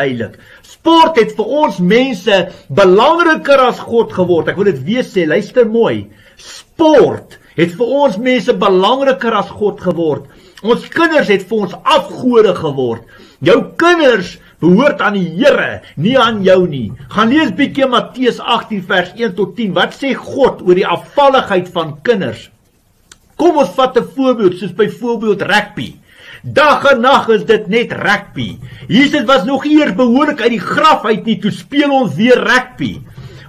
duidelik. Sport het vir ons mense belangriker as God geword. Ek wil dit weer sê, luister mooi. Sport het vir ons mense belangriker as God geword. Ons kinders het vir ons afgode geword. Jou kinders behoort aan die Here, nie aan jou nie. Gaan lees bietjie Matteus 18 vers 1 tot 10. Wat sê God oor die afvalligheid van kinders? Kom ons vat 'n voorbeeld soos byvoorbeeld rugby. Dag en nag is dit net rugby. Jesus was nog eers behoorlik uit die graf uit nie toe speel ons weer rugby.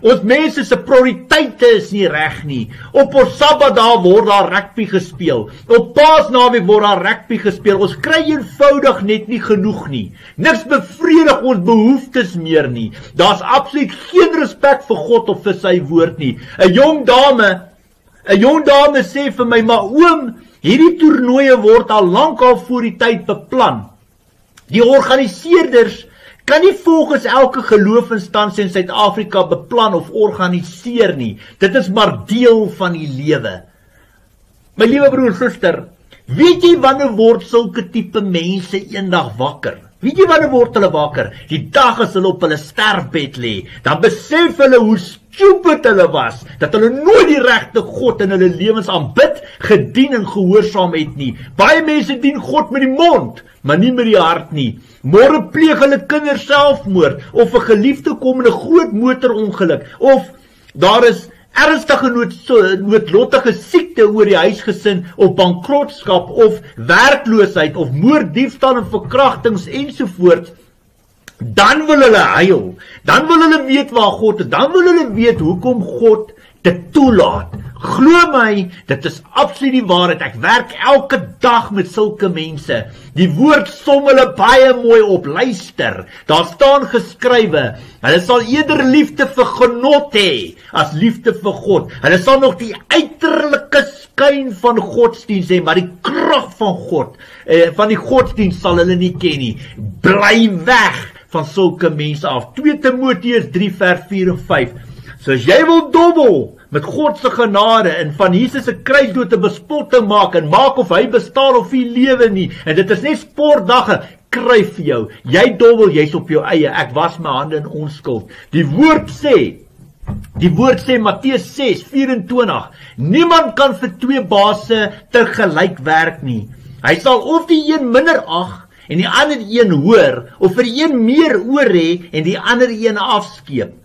Ons mense se prioriteite is nie reg nie. Op ons Sabbatdae word daar rugby gespeel. Op Paasnaweek word daar rugby gespeel. Ons kry eenvoudig net nie genoeg nie. Niks bevredig ons behoeftes meer nie. Daar's absoluut geen respek vir God of vir sy woord nie. 'n Jong dame, 'n jong dame sê vir my, "Maar oom, hierdie toernooie word al lank al voor die tyd beplan." Die organiseerders kan nie volgens elke geloofinstansie in Suid-Afrika beplan of organiseer nie. Dit is maar deel van die lewe. My liewe broer, suster, weet jy wanneer word sulke tipe mense eendag wakker? Weet jy wanneer word hulle wakker? Die dag as hulle op hulle sterfbed lê, dan besef hulle hoe stupid hulle was dat hulle nooit die regte God in hulle lewens aanbid, gedien en gehoorsaam het nie. Baie mense dien God met die mond, maar nie met die hart nie. Môre pleeg hulle kinders selfmoord of 'n geliefde kom in 'n groot motorongeluk of daar is ernstige nood noodlottige siekte oor die huisgesin of bankrotskap of werkloosheid of moord, diefstal en verkrachtings ensovoorts dan wil hulle huil. Dan wil hulle weet waar God is. Dan wil hulle weet hoekom God dit toelaat Glo my, dit is absoluut die waarheid. Ek werk elke dag met sulke mense. Die woord som hulle baie mooi op. Luister, daar staan geskrywe, hulle sal eerder liefde vir genot hê as liefde vir God. Hulle sal nog die uiterlike skyn van godsdiens hê, maar die krag van God, eh, van die godsdiens sal hulle nie ken nie. Bly weg van sulke mense af. 2 Timoteus 3 vers 4 en 5. So as jy wil dobbel met God se genade en van Jesus se kruisdood 'n bespotting maak en maak of hy bestaan of hy lewe nie. En dit is net sportdagge kry vir jou. Jy dobbel, jy's op jou eie. Ek was my hande in onskuld. Die woord sê Die woord sê Matteus 6:24 Niemand kan vir twee baase te gelyk werk nie. Hy sal of die een minder ag en die ander een hoor of vir een meer oor hê en die ander een afskeep.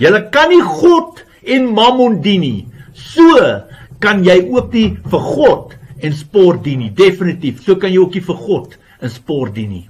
Jy kan nie God en mammon dien nie. So kan jy ook nie vir God en sport dien nie. Definitief. So kan jy ook nie vir God en sport dien nie.